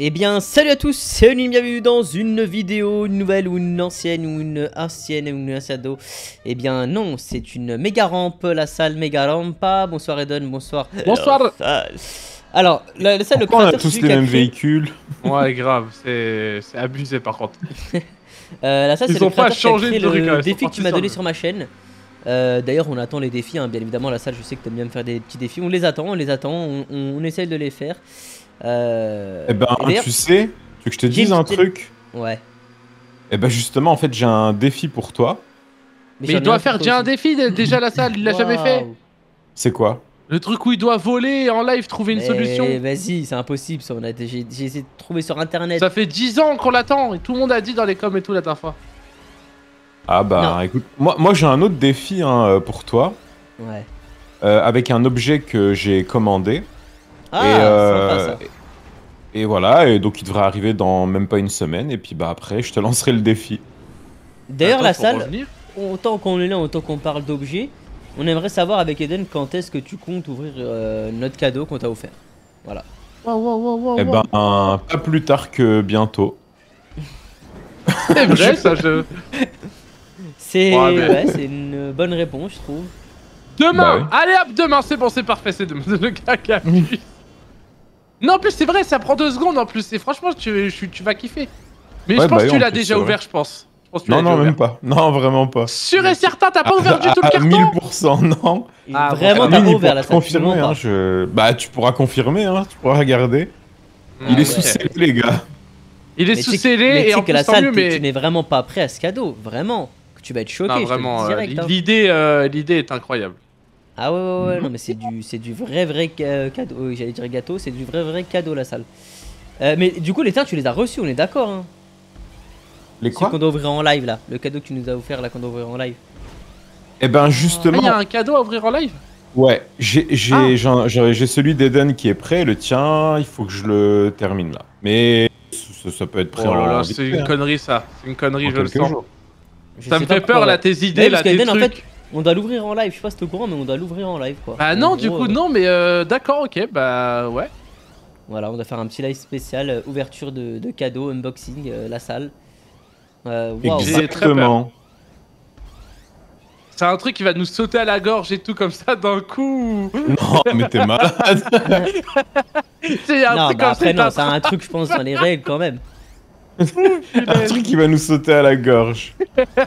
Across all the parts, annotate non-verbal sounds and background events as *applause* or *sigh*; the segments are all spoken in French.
Eh bien, salut à tous, c'est Oni, bienvenue dans une vidéo, une nouvelle ou une ancienne ou une ancienne ou une ancienne Eh bien non, c'est une méga rampe, la salle méga rampa. Bonsoir Eden, bonsoir. Bonsoir. Alors, la, salle de on a tous les mêmes véhicules *laughs* Ouais, grave, c'est abusé par contre. *laughs* euh, la salle, c'est le créateur changé qui a créé le défi que tu m'as donné sur ma chaîne. Euh, D'ailleurs, on attend les défis, hein, bien évidemment. La salle, je sais que tu aimes bien me faire des petits défis. On les attend, on les attend, on, on essaye de les faire. Euh... Eh ben, tu sais, tu veux que je te dise un truc Ouais. Eh ben, justement, en fait, j'ai un défi pour toi. Mais, il doit faire déjà un défi, déjà la salle, il l'a jamais fait. C'est quoi? Le truc où il doit voler en live, trouver une solution. Vas-y, c'est impossible ça. On a j'ai essayé de trouver sur internet. Ça fait 10 ans qu'on l'attend et tout le monde a dit dans les coms et tout la dernière fois. Ah bah écoute, moi, moi j'ai un autre défi hein, euh, pour toi. Ouais. Euh, avec un objet que j'ai commandé. Ah, et, euh, et voilà, et donc il devrait arriver dans même pas une semaine, et puis bah après je te lancerai le défi. D'ailleurs la salle, autant qu'on est là, autant qu'on parle d'objets, on aimerait savoir avec Eden quand est-ce que tu comptes ouvrir euh, notre cadeau qu'on t'a offert. Voilà. eh ben, pas plus tard que bientôt. C'est *laughs* vrai ça, je... C'est ouais, une bonne réponse, je trouve. Demain bah Allez hop, demain, c'est bon, c'est parfait, c'est demain. Le gars qui *laughs* Non, en plus, c'est vrai, ça prend deux secondes en plus. Et franchement, tu, tu vas kiffer. Mais je pense bah que tu l'as déjà ouvert, je pense. non, non, même pas. Non, vraiment pas. Sûr et certain, t'as pas ouvert du tout le carton 1000%, non. Ah, vraiment, t'as pas ouvert la confirmer, hein, je... Bah, tu pourras confirmer, hein, tu pourras regarder. Ah Il est sous scellé, les gars. Il est sous scellé et en plus, la salle, mais... tu n'es vraiment pas prêt à ce cadeau, vraiment. Que tu vas être choqué. Non, vraiment, euh, hein. l'idée euh, l'idée est incroyable. Ah ouais, ouais, ouais, non, mais c'est du, c'est du vrai, vrai cadeau. J'allais dire gâteau, c'est du vrai, vrai cadeau, la salle. Euh, mais du coup, les tiens, tu les as reçus, on est d'accord, hein Les quoi qu'on doit ouvrir en live, là. Le cadeau que tu nous as offert, là, qu'on doit ouvrir en live. Eh ben, justement... Il y a un cadeau à ouvrir en live? Ouais, j'ai ah. j'ai celui d'Eden qui est prêt, le tien, il faut que je le termine, là. Mais ça, peut être prêt Oh là là, c'est une connerie, ça. C'est une connerie, je le sens. ça me fait peur, là, tes idées, là, tes trucs. On doit l'ouvrir en live, je sais pas si t'es au courant, mais on doit l'ouvrir en live quoi. Bah non, du coup, euh, non, mais euh, d'accord, ok, bah ouais. Voilà, on doit faire un petit live spécial, euh, ouverture de, cadeaux, unboxing, la salle. Wow. Exactement. C'est un truc qui va nous sauter à la gorge et tout comme ça d'un coup. Non, mais t'es malade. *laughs* c'est un non, truc bah après, non, c'est un truc, je pense, dans les règles quand même. Un truc qui va nous sauter à la gorge.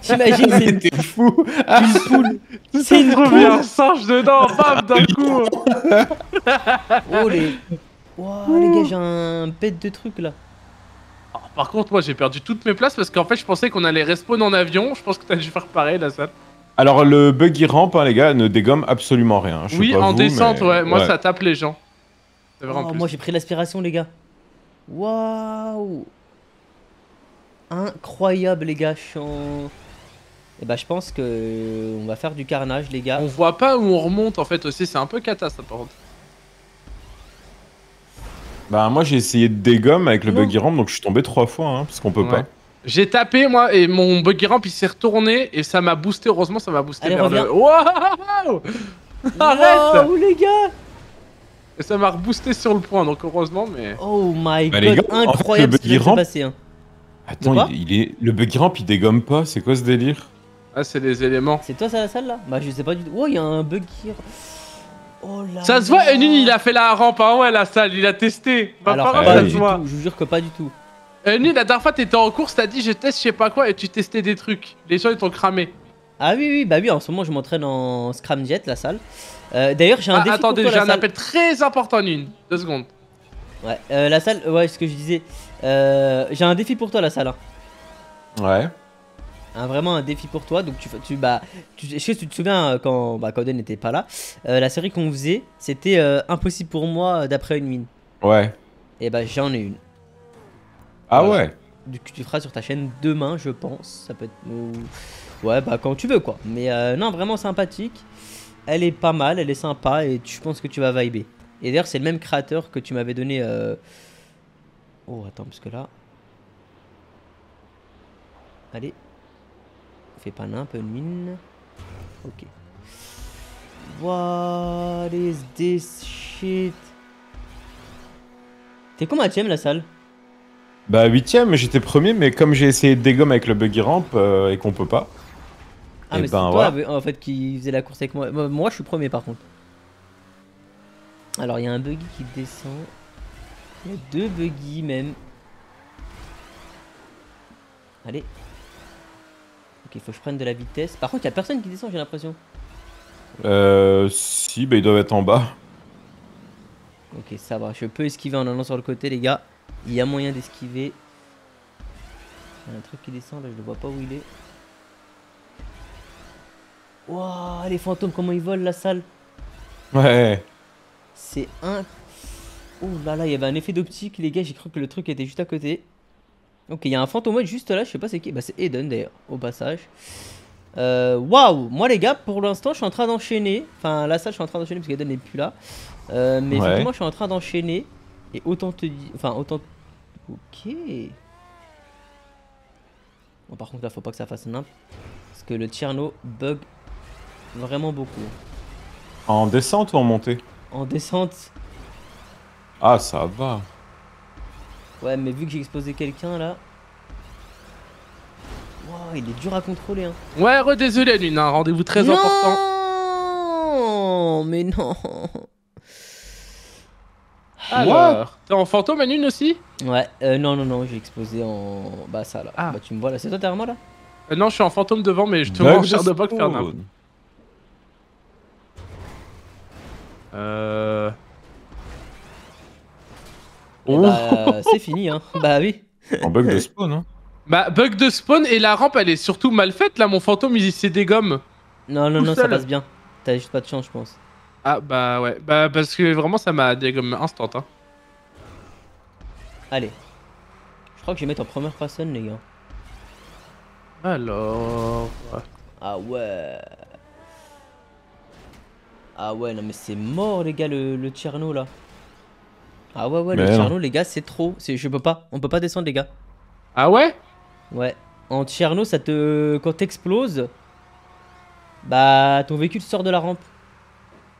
T'imagines, c'est *laughs* une... fou. une poule. *laughs* C'est une poule. un singe dedans, bam, d'un *laughs* coup. oh les. Wow, les gars, j'ai un bête de truc là. Ah, par contre, moi j'ai perdu toutes mes places parce qu'en fait, je pensais qu'on allait respawn en avion. Je pense que t'as dû faire pareil la salle. Alors, le buggy ramp, hein, les gars, ne dégomme absolument rien. oui, en descente, ouais. Moi, ça tape les gens. Oh, moi, j'ai pris l'aspiration, les gars. Waouh incroyable les gars. Je Et bah je pense que on va faire du carnage les gars. On voit pas où on remonte en fait aussi, c'est un peu cata ça par contre. Bah moi j'ai essayé de dégommer avec le buggy ramp donc je suis tombé trois fois hein, parce qu'on peut pas. J'ai tapé moi et mon buggy ramp il s'est retourné et ça m'a boosté heureusement ça m'a boosté vers le... Waouh Arrête Wow les gars Et ça m'a reboosté sur le point donc heureusement mais... Oh my bah, god incroyable ce qui passé hein. Attends, il, est... le buggy ramp il dégomme pas, c'est quoi ce délire Ah, c'est des éléments. C'est toi ça la salle là Bah, je sais pas du tout. Oh, il y a un buggy. Oh là Ça se voit, Enun il a fait la rampe en ouais, la salle, il a testé. Pas Alors, pas, du tout, je vous jure que pas du tout. Enun, la dernière fois t'étais en course, t'as dit je teste je sais pas quoi et tu testais des trucs. Les gens ils t'ont cramé. Ah oui, oui, bah oui, en ce moment je m'entraîne en Scramjet, la salle. Euh, D'ailleurs, j'ai un ah, défi Attendez, j'ai un appel très important, Enun. Deux secondes. Ouais, euh, la salle, ouais, ce que je disais. Euh, j'ai un défi pour toi, la salle. Hein. Ouais. Vraiment un défi pour toi. Donc tu, tu bah, tu, je sais tu te souviens euh, quand bah, Coden n'était pas là. Euh, la série qu'on faisait, c'était euh, impossible pour moi d'après une mine. Ouais. Et bah j'en ai une. Ah ouais. Du coup tu feras sur ta chaîne demain, je pense. Ça peut être. Ouais bah quand tu veux quoi. Mais non vraiment sympathique. Elle est pas mal, elle est sympa et je pense que tu vas vibrer. Et d'ailleurs c'est le même créateur que tu m'avais donné. Oh attends parce que là. Allez. Fais pas un peu de mine. Ok. What is this shit? T'es aimes la salle Bah 8ème, j'étais premier, mais comme j'ai essayé de dégommer avec le buggy ramp euh, et qu'on peut pas. Ah, mais ben, c'est toi en fait qui faisait la course avec moi. Moi, je suis premier par contre. Alors, il y a un buggy qui descend. Il y a deux buggy même. Allez. Ok, il faut que je prenne de la vitesse. Par contre, il y a personne qui descend, j'ai l'impression. Euh. Si, bah ils doivent être en bas. Ok, ça va. Je peux esquiver en allant sur le côté, les gars. Il y a moyen d'esquiver. Il y a un truc qui descend, là, je ne vois pas où il est. Waouh, les fantômes, comment ils volent la salle? Ouais. C'est un... Oh là là, il y avait un effet d'optique, les gars, j'ai cru que le truc était juste à côté. Ok, il y a un fantôme juste là, je sais pas c'est qui. Bah c'est Eden d'ailleurs, au passage. Euh, waouh Moi les gars, pour l'instant, je suis en train d'enchaîner. Enfin, la salle, je suis en train d'enchaîner parce qu'Eden n'est plus là. Euh, mais effectivement, je suis en train d'enchaîner. Et autant te dire... Enfin, autant... Ok. Bon, par contre, là, faut pas que ça fasse nimp. Parce que le Tierno bug vraiment beaucoup. En descente ou en montée? En descente. Ah, ça va. Ouais, mais vu que j'ai exposé quelqu'un, là... Wow, il est dur à contrôler, hein. Ouais, redésolé, Lune, un rendez-vous très important. Non, mais non. Alors, t'es en fantôme, Anune aussi? Ouais, euh, non, non, non, j'ai exposé en. Bah, ça là. Ah. Bah, tu me vois là, c'est toi derrière moi là? Euh, Non, je suis en fantôme devant, mais je te vois en chair de faire n'importe Euh. Eh bah, c'est fini, hein. *laughs* Bah oui. En bug de spawn, hein. Bah, bug de spawn et la rampe elle est surtout mal faite là, mon fantôme il s'est dégomme. Non, non, non, ça passe bien. T'as juste pas de chance, je pense. Ah bah ouais, bah parce que vraiment ça m'a dégommé instant hein. Allez. Je crois que je vais mettre en première personne les gars. Alors... Ah ouais. Ah ouais, non mais c'est mort les gars le, le Tcherno là. Ah ouais ouais, le Tcherno les gars c'est trop. Je peux pas, on peut pas descendre les gars. Ah ouais? Ouais. En Tcherno ça te... Quand t'exploses, bah ton véhicule sort de la rampe.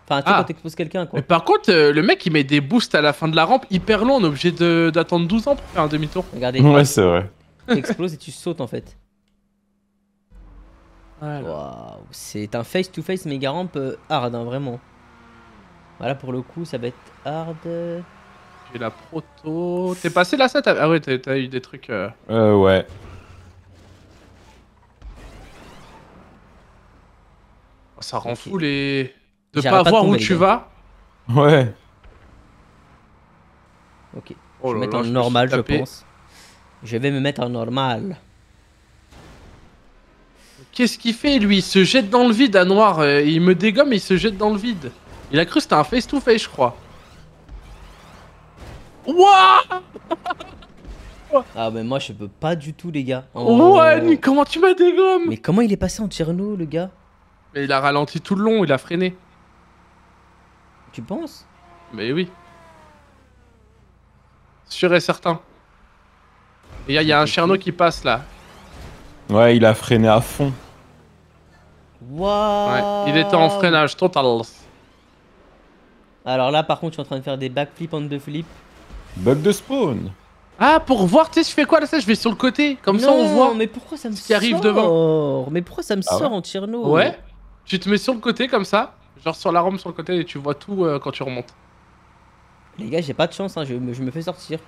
Enfin, tu sais, ah. quand t'exposes quelqu'un, quoi. Mais par contre, euh, le mec, il met des boosts à la fin de la rampe hyper long. On est obligé d'attendre 12 ans pour faire un demi-tour. Regardez. Ouais, c'est vrai. T'exploses et tu sautes, en fait. Waouh. C'est un face-to-face méga rampe euh, hard, hein, vraiment. Voilà, pour le coup, ça va être hard. La proto. T'es passé là, ça? Ah ouais, t'as eu des trucs. Euh, euh ouais. Ça rend fou les. De pas voir où tu vas Ouais. Ok. Oh je vais me mettre en normal, je pense. Je vais me mettre en normal. Qu'est-ce qu'il fait lui? Il se jette dans le vide à noir. Euh, il me dégomme et il se jette dans le vide. Il a cru que c'était un face-to-face, je crois. Wouah Ah mais moi je peux pas du tout les gars. Ouais, comment tu m'as dégomme Mais comment il est passé en Tierno le gars? Mais il a ralenti tout le long, il a freiné. Tu penses? Mais oui. Sûr et certain. Il y, a un Cherno qui passe là. Ouais, il a freiné à fond. Wow. Ouais, il était en freinage total. Alors là, par contre, je suis en train de faire des backflips en deux flip. Bug de spawn. Ah, pour voir, tu sais, je fais quoi là ça Je vais sur le côté, comme ça on voit. mais pourquoi ça me ce qui arrive devant Mais pourquoi ça me ah sort en Tierno Ouais. Tu te mets sur le côté comme ça, genre sur la rampe sur le côté et tu vois tout euh, quand tu remontes. Les gars, j'ai pas de chance, hein, je, je me fais sortir.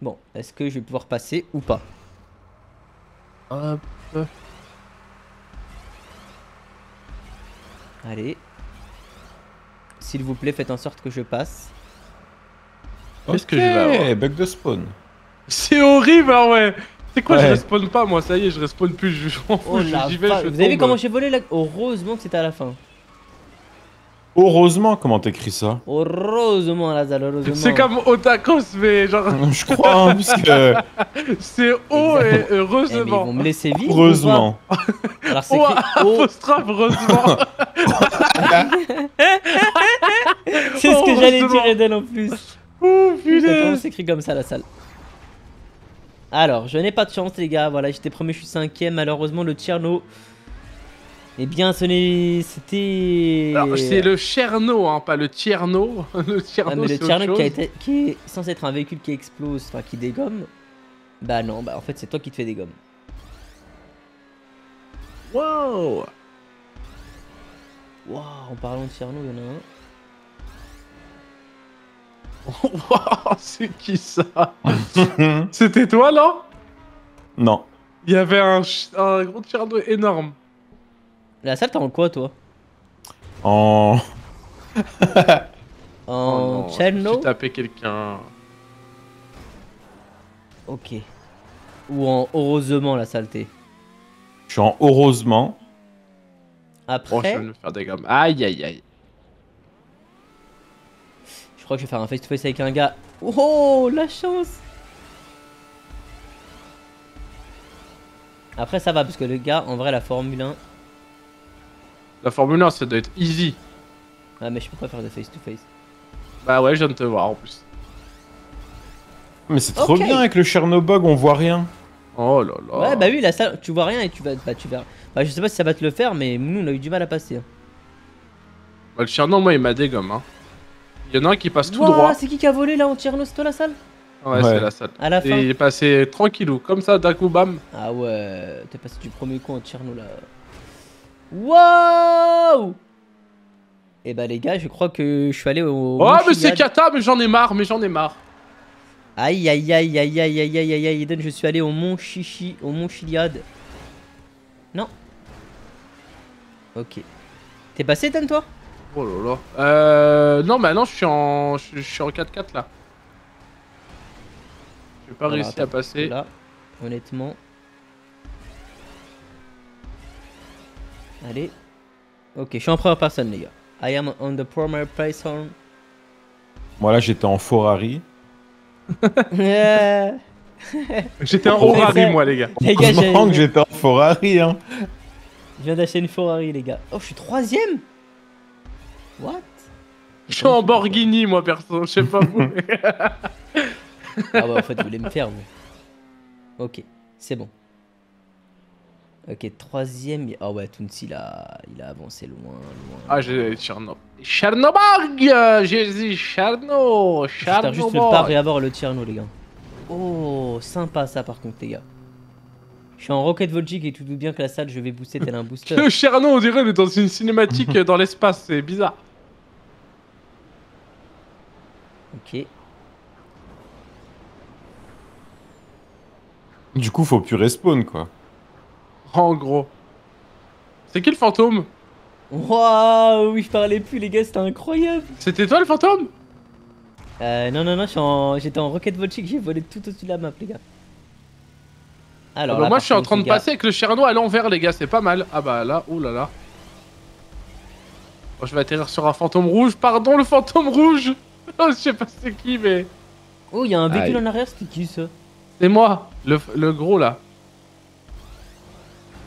Bon, est-ce que je vais pouvoir passer ou pas? Hop. Allez. S'il vous plaît, faites en sorte que je passe. Qu'est-ce que je vais avoir bug de spawn. *laughs* C'est horrible, hein, ouais. C'est quoi, je respawn pas, moi, ça y est, je respawn plus, je m'en fous, oh j'y vais, je Vous avez vu comment j'ai volé là Heureusement que c'était à la fin. Heureusement, comment t'écris ça? Heureusement, Lazare, heureusement. C'est comme Otakos, mais genre. *laughs* Je crois, hein, parce que. *laughs* C'est O et heureusement. Eh, mais ils vont me laisser vivre. Heureusement. Alors c'est écrit O. Apostrophe, heureusement. C'est ce que j'allais dire d'elle en plus. Oh putain. C'est écrit comme ça la salle. Alors, je n'ai pas de chance, les gars. Voilà, j'étais premier, je suis cinquième. Malheureusement, le Tierno Eh bien, ce n'est. C'était. c'est le Cherno, hein, pas le Tierno. *laughs* le Tierno, ah, mais le Tierno qui, qui, est censé être un véhicule qui explose, enfin qui dégomme. Bah non, bah en fait, c'est toi qui te fais des gommes. Wow Wow, en parlant de Tierno, il y en a un. *laughs* Wow, c'est qui ça? C'était toi là? Non. Il y avait un, un gros Tierno énorme. La salle, t'es en quoi, toi? En. *laughs* en oh Cherno tapé quelqu'un. Ok. Ou en heureusement la saleté? Je suis en heureusement. Après? Oh, je vais me faire des gommes. Aïe aïe aïe. Je crois que je vais faire un face-to-face avec un gars. Oh, la chance Après, ça va parce que le gars, en vrai, la Formule 1, la Formule 1, ça doit être easy. Ah, mais je peux pas faire de face-to-face. Bah ouais, je viens de te voir en plus. Mais c'est trop bien avec le Chernobog, on voit rien. Oh là là. Ouais, bah oui, la salle, tu vois rien et tu vas. Bah, tu verras. Bah, je sais pas si ça va te le faire, mais nous, on a eu du mal à passer. Hein. Bah, le Cherno, moi, il m'a dégomme. Hein. Il y en a un qui passe tout droit. C'est qui qui a volé là en Cherno C'est toi la salle Ouais, c'est la salle. À la fin. Et il est passé tranquillou, comme ça, d'un coup, bam. Ah ouais, t'es passé du premier coup en Cherno là. Wow Et bah les gars, je crois que je suis allé au... Oh mais c'est Kata, mais j'en ai marre, mais j'en ai marre. Aïe aïe aïe aïe aïe aïe aïe aïe aïe Eden, je suis allé au Mont Chichi, au Mont Chiliade. Non. Ok. T'es passé Eden toi? Oh là là. Euh... Non bah non, je suis en... Je suis en 4-4 là. J'ai pas réussi à passer. Là, honnêtement. Allez. Ok, je suis en première personne, les gars. I am on the primary person. Moi, là, j'étais en Ferrari. *laughs* j'étais en Ferrari, moi, les gars. Les gars, que j'étais en Ferrari, hein. Je viens d'acheter une Ferrari, les gars. Oh, je suis troisième What? Je suis en Borghini, moi, perso. Je sais pas vous. *laughs* ah bah, en fait, vous voulez me faire, vous. Ok, c'est bon. Ok, troisième. Ah ouais, Tounsi, il a, il a avancé loin, loin. Ah, j'ai Chernobyl. Chernobyl J'ai dit Cherno Cherno juste le pas et avoir le Tcherno, les gars. Oh, sympa ça, par contre, les gars. Je suis en Rocket Volgic et tout doux bien que la salle, je vais booster tel un booster. *laughs* le Cherno, on dirait, mais dans une cinématique dans l'espace, c'est bizarre. Ok. Du coup, faut plus respawn, quoi. En gros. C'est qui le fantôme? Waouh, oui, je parlais plus, les gars, c'était incroyable. C'était toi le fantôme? Euh, non, non, non, j'étais en, Rocket Volchic, j'ai volé tout au-dessus de la map, les gars. Alors, ah bah moi, je suis en train de passer avec le Cherno à l'envers, les gars, c'est pas mal. Ah bah là, oulala. Là, là. Oh, je vais atterrir sur un fantôme rouge, pardon, le fantôme rouge *laughs* Oh, je sais pas c'est qui, mais. Oh, il y a un véhicule en arrière, c'était qui ça C'est moi, le, le gros là.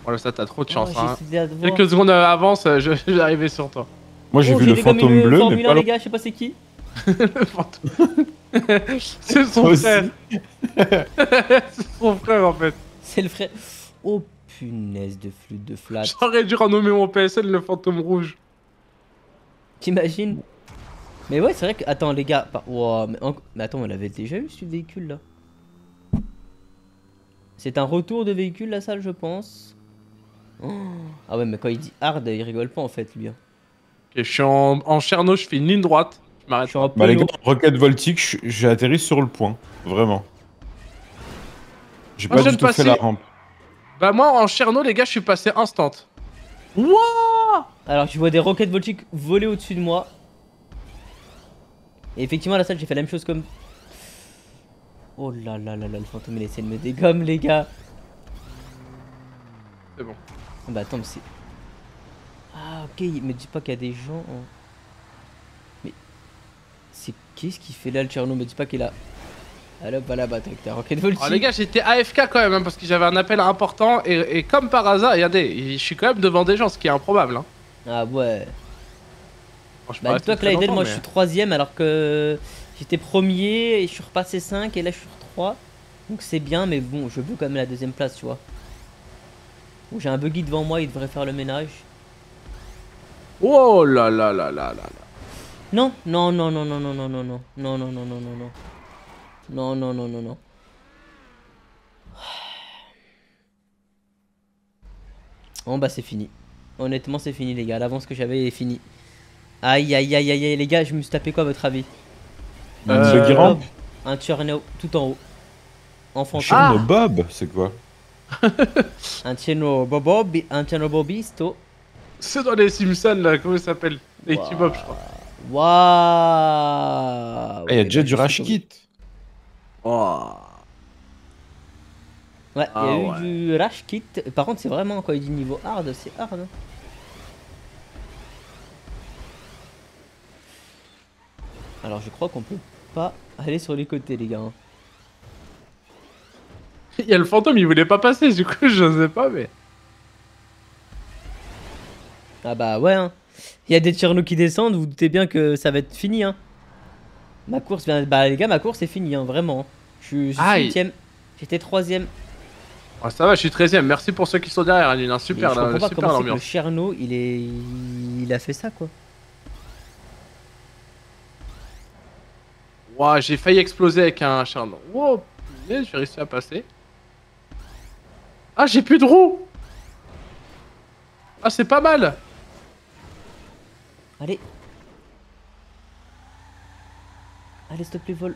Voilà, ça, t'as trop de chance. Oh, hein. Quelques secondes avance, *laughs* je, vais arriver sur toi. Moi, j'ai oh, vu le fantôme bleu, mais pas les gars, je sais pas c'est qui. *laughs* le fantôme. c'est son frère. c'est son frère, en fait. *laughs* C'est le frère. Oh punaise de flûte de flat. J'aurais dû renommer mon PSL le fantôme rouge. T'imagines? Mais ouais, c'est vrai que. Attends, les gars. Wow, mais, mais attends, on l'avait déjà eu ce véhicule là. C'est un retour de véhicule la salle, je pense. Ah ouais, mais quand il dit hard, il rigole pas en fait, lui. Hein. Ok, je suis en, en Cherno, je fais une ligne droite. Je m'arrête. Bah, les gars, Rocket Voltic, j'ai atterri sur le point. Vraiment. J'ai pas du tout fait la rampe. Bah, moi, en Cherno, les gars, je suis passé instant. Wouah Alors, tu vois des Rocket Voltic voler au-dessus de moi. Et effectivement, à la salle, j'ai fait la même chose comme. Oh là là là là, le fantôme, il essaie de me dégommer, les gars. C'est bon. Bah attends, mais c'est... Ah ok, me dis pas qu'il y a des gens Mais... C'est... Qu'est-ce qu'il fait là le Cherno? Me dis pas qu'il a... Alors bah là-bas, t'as Rocket. Oh les gars, j'étais AFK quand même, hein, parce que j'avais un appel important, et, comme par hasard, regardez, je suis quand même devant des gens, ce qui est improbable. Hein. Ah ouais. bah toi que moi je suis troisième alors que j'étais premier et je suis repassé 5 et là je suis 3. Donc c'est bien, mais bon, je veux quand même la deuxième place, tu vois. J'ai un buggy devant moi, il devrait faire le ménage. Oh là là là là là Non, non, non, non, non, non, non, non, non, non, non, non, non, non, non. Non, non, non, non, non. *sighs* Bon bah c'est fini. Honnêtement c'est fini les gars, l'avance que j'avais est fini. Aïe aïe aïe aïe aïe les gars, je me suis tapé quoi à votre avis? Euh, Un Tcherno tout en haut. Enfant. Un Bob, c'est quoi? *laughs* Un Tcherno Bob, un Tcherno Bobisto. C'est dans les Simpsons là, comment il s'appelle? Les wow. Bob je crois. Waouh Il y a déjà du Rash Kit. Oh. Ouais, il y a ah eu du Rash Kit. Par contre, c'est vraiment quand il dit niveau hard, c'est hard. Hein. Alors, je crois qu'on peut pas aller sur les côtés, les gars. Hein. *laughs* Il y a le fantôme, il voulait pas passer, du coup, *laughs* je sais pas, mais. Ah bah ouais, hein. Il y a des Tcherno qui descendent, vous, doutez bien que ça va être fini, hein. Ma course, bah les gars, ma course est finie, hein, vraiment. Je suis 8ème, j'étais 3ème. Ah, ça va, je suis 13ème. Merci pour ceux qui sont derrière, Aline. Hein. Super, là, super comment Le Cherno, il est. Il a fait ça, quoi. Ouah, j'ai failli exploser avec un Cherno. Wow, j'ai réussi à passer. Ah, j'ai plus de roues Ah, c'est pas mal Allez. Allez, stop les vols.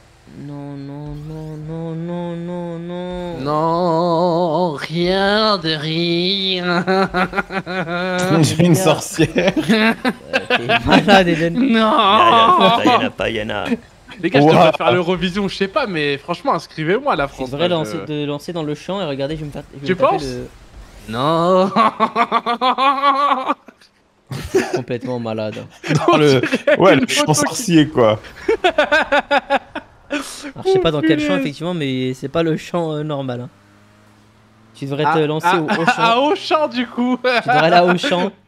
non, non, non, non, non, non, non. Non, rien de rien. *laughs* J'ai une sorcière. *laughs* Malade, *laughs* Eden. Non. Y'en a pas, y'en a. Les gars, je devrais faire l'Eurovision, je sais pas, mais franchement, inscrivez-moi à la France. C'est vrai lancer, de lancer dans le champ et regardez, je vais me faire. tu penses Non. complètement malade. le... Ouais, le champ sorcier, quoi. Alors, je sais pas dans quel champ effectivement, mais c'est pas le champ euh, normal. Hein. Tu devrais te ah, lancer ah, au, au, champ. *laughs* À haut champ du coup. tu devrais aller à haut champ. *laughs*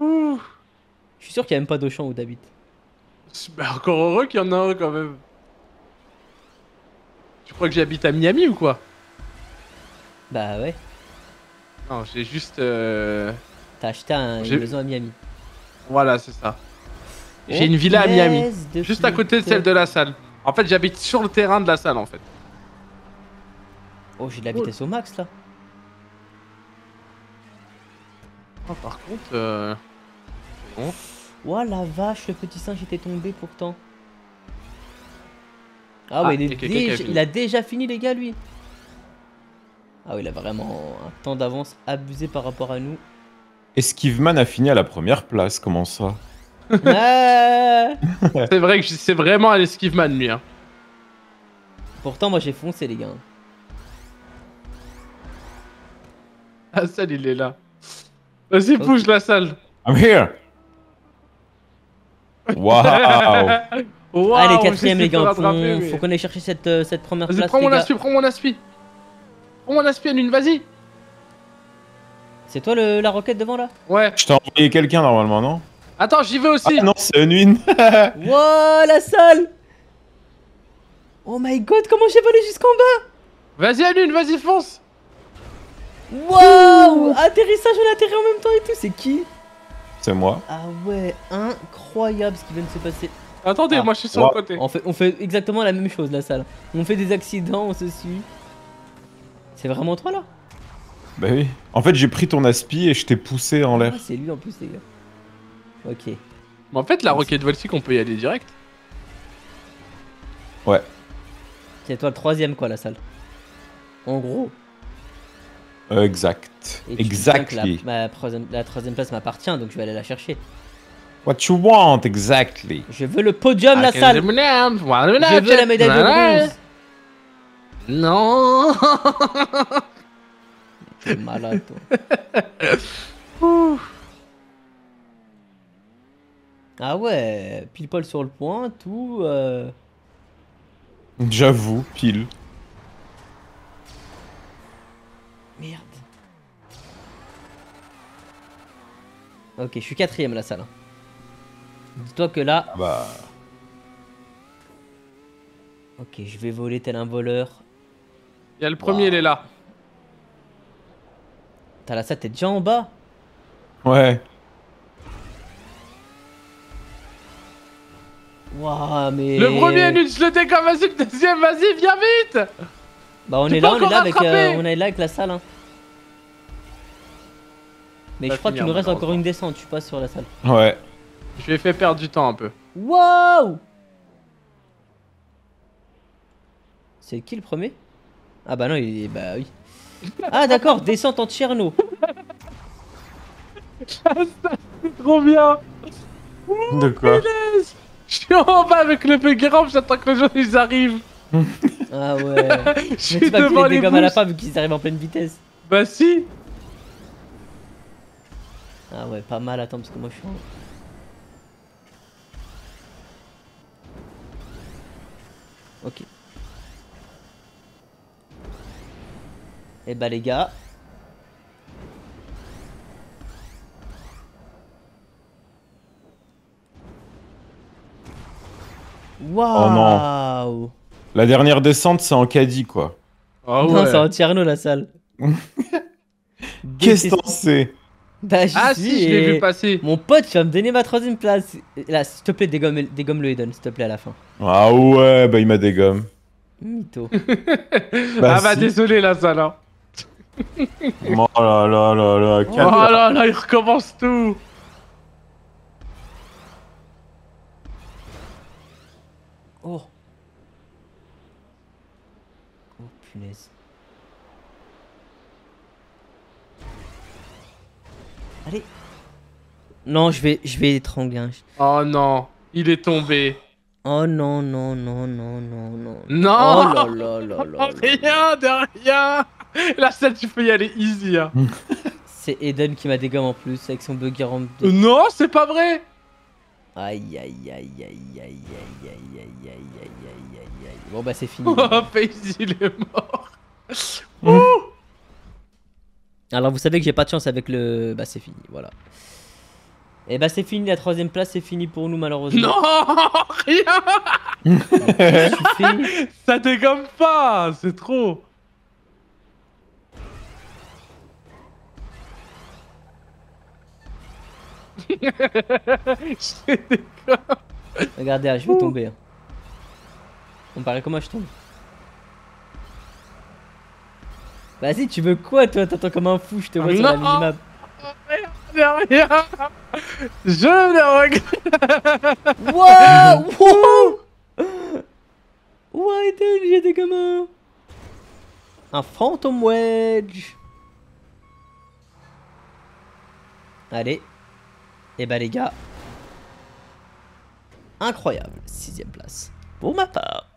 Je suis sûr qu'il y a même pas champ où t'habites. Bah, encore heureux qu'il y en a un quand même. Tu crois que j'habite à Miami ou quoi? Bah ouais. Non, j'ai juste. Euh... T'as acheté un, une maison à Miami. Voilà, c'est ça. J'ai une villa à Miami, juste à côté de celle de la salle. En fait, j'habite sur le terrain de la salle, en fait. Oh, j'ai de la vitesse au max, là. Oh, par contre... Euh... Bon. Oh la vache, le petit singe était tombé pourtant. Ah, ouais, il, il, a déjà fini les gars lui. Ah oui, il a vraiment un temps d'avance abusé par rapport à nous. Esquiveman a fini à la première place, comment ça? C'est vrai que c'est vraiment un esquive man lui. Hein. Pourtant moi j'ai foncé les gars. La salle il est là. Vas-y bouge la salle. I'm here. Waouh. wow, Allez quatrième les gars, faut, faut qu'on aille chercher cette, euh, cette première place. Prends mon aspi, prends mon aspi. Prends mon aspi à une, vas-y. C'est toi le, la roquette devant là? Ouais. Je t'ai envoyé quelqu'un normalement non? Attends, j'y vais aussi. Ah non, c'est Unwin. *laughs* wow, la salle. Oh my god, comment j'ai volé jusqu'en bas? Vas-y, Alune, vas-y, fonce. Wow Atterrissage, on atterri en même temps et tout, c'est qui? C'est moi. Ah ouais, incroyable ce qui vient de se passer. Attendez, ah. moi je suis sur le côté. On fait, on fait exactement la même chose, la salle. On fait des accidents, on se suit. C'est vraiment toi là? Bah oui. En fait, j'ai pris ton aspi et je t'ai poussé en l'air. Ah, c'est lui en plus, les gars. Ok. Mais en fait, la roquette Voltic, on peut y aller direct. Ouais. C'est toi le troisième, quoi, la salle. En gros. Exact. Exactly. La, la troisième place m'appartient, donc je vais aller la chercher. What you want, exactly. Je veux le podium, la salle. Je veux la médaille de bronze. Non. *laughs* T'es malade, toi. *laughs* Ah ouais, pile poil sur le point, tout. Euh... J'avoue, pile. Merde. Ok, je suis quatrième la salle. Dis-toi que là. Bah. Ok, je vais voler tel un voleur. Il y a le premier, il est là. T'as la salle, t'es déjà en bas? Ouais. Waouh, mais. Le premier, Nutch, le décom, vas-y, le deuxième, vas-y, viens vite Bah, on est là, on est là, avec, euh, on est là avec la salle. Hein. Mais je crois qu'il nous reste encore une descente, tu passes sur la salle. Ouais. Je lui ai fait perdre du temps un peu. Waouh C'est qui le premier? Ah bah non, il est... Bah oui. Ah d'accord, *laughs* descente en Tcherno. trop bien De quoi? Je suis en bas avec le Pegueramp, j'attends que les gens ils arrivent. ah ouais. *laughs* Je suis devant les gommes à la fin vu qu'ils arrivent en pleine vitesse. Bah si. Ah ouais, pas mal, attends, parce que moi je suis en... Ok. Et eh bah les gars. Waouh oh non. La dernière descente c'est en caddie quoi. Oh ouais. Non c'est en Tierno la salle. *laughs* Qu'est-ce que t'en sais? Bah, ah si, je l'ai vu passer. Mon pote, tu vas me donner ma troisième place. Là, s'il te plaît, dégomme, dégomme le Eden, s'il te plaît, à la fin. Ah ouais, bah il m'a dégomme. Mytho. *laughs* bah, ah bah désolé la salle. Hein. oh là là là là. Oh là là, il recommence tout. Oh. Oh punaise. Allez. Non, je vais, je vais étrangler. Oh non, il est tombé. Oh non, non, non, non, non, non. Non Oh là là là là. Rien de rien Là, ça, tu peux y aller easy. Hein. *laughs* c'est Eden qui m'a dégommé en plus avec son buggy ramp. Non, c'est pas vrai Aïe aïe aïe aïe aïe aïe aïe aïe aïe aïe aïe aïe aïe Bon bah c'est fini. Oh, Paisy, il est mort. Alors vous savez que j'ai pas de chance avec le... Bah c'est fini, voilà. Et bah c'est fini, la troisième place c'est fini pour nous malheureusement. Non, rien Ça dégomme pas, c'est trop. Je *laughs* Regardez, je vais tomber. Hein. On paraît comment je tombe. Vas-y, tu veux quoi toi? T'entends comme un fou, je te vois sur la minimap. Je ne regrette. *laughs* Waouh Wow j'étais comme un... Un Phantom Wedge. Allez. Et eh bah ben, les gars. Incroyable. Sixième place. Pour ma part.